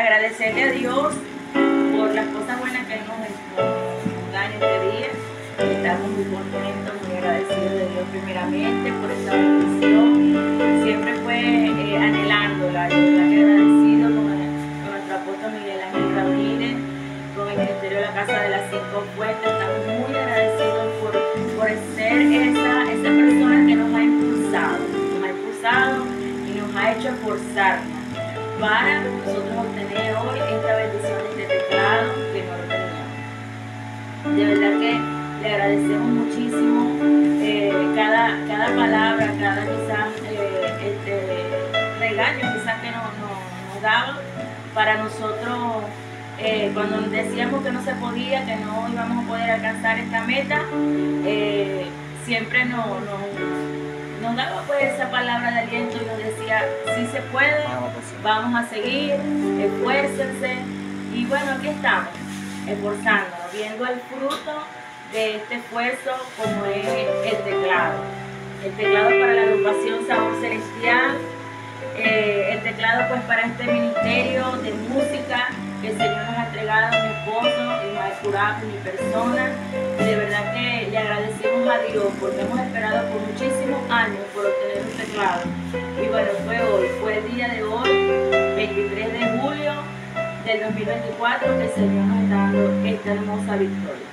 agradecerle a Dios por las cosas buenas que nos, nos da en este día. Estamos muy contentos, muy agradecidos de Dios primeramente por esta bendición. Siempre fue eh, anhelándola. Yo agradecido con, con nuestro apóstol Miguel Ángel Ramírez, con el Ministerio de la Casa de las Cinco Puertas. Estamos muy agradecidos por, por ser esa, esa persona que nos ha impulsado, nos ha impulsado y nos ha hecho esforzarnos para nosotros obtener hoy esta bendición de este teclado que no lo teníamos. De verdad que le agradecemos muchísimo eh, cada, cada palabra, cada quizás eh, este, regaño quizás que nos, nos, nos daba para nosotros eh, cuando decíamos que no se podía, que no íbamos a poder alcanzar esta meta, eh, siempre nos, nos, daba pues esa palabra de aliento y nos decía, sí se puede, vamos a seguir, esfuércense. Y bueno, aquí estamos, esforzándonos, viendo el fruto de este esfuerzo como es el teclado. El teclado para la agrupación Sabor Celestial, eh, el teclado pues para este ministerio de música que el Señor nos ha entregado a mi esposo, Ismael Curaco, mi persona. Y de verdad que le agradecemos a Dios porque hemos esperado por muchísimos años por obtener un teclado. Bueno, fue hoy, fue el día de hoy, 23 de julio del 2024, que el Señor nos está dando esta hermosa victoria.